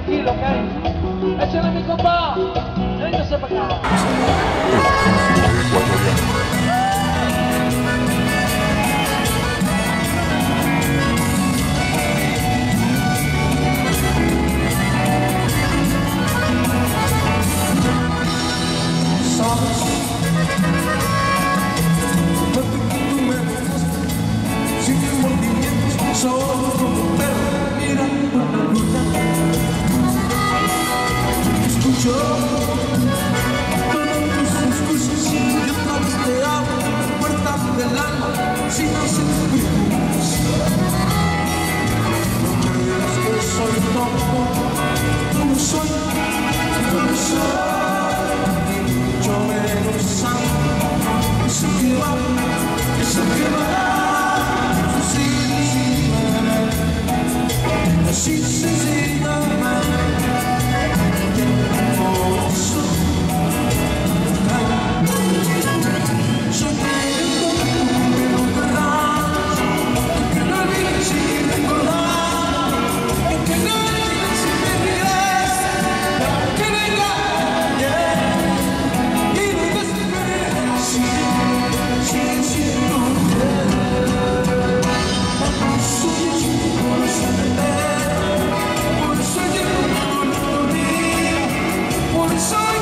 tranquillo, ok? E c'è l'amico qua, venga a qua. she knows she so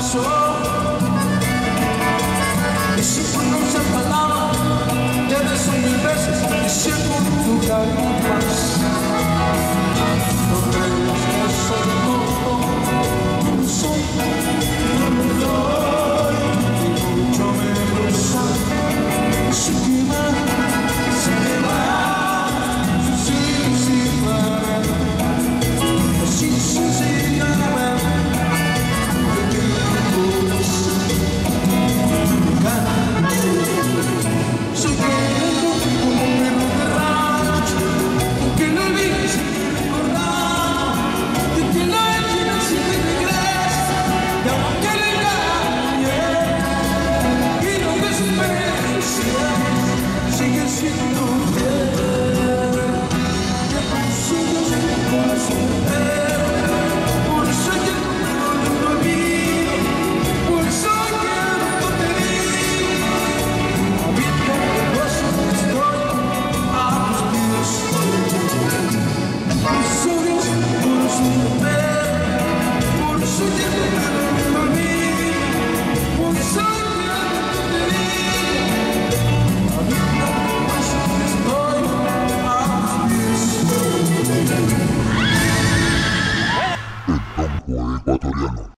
Y si por no ser un mil veces y tu.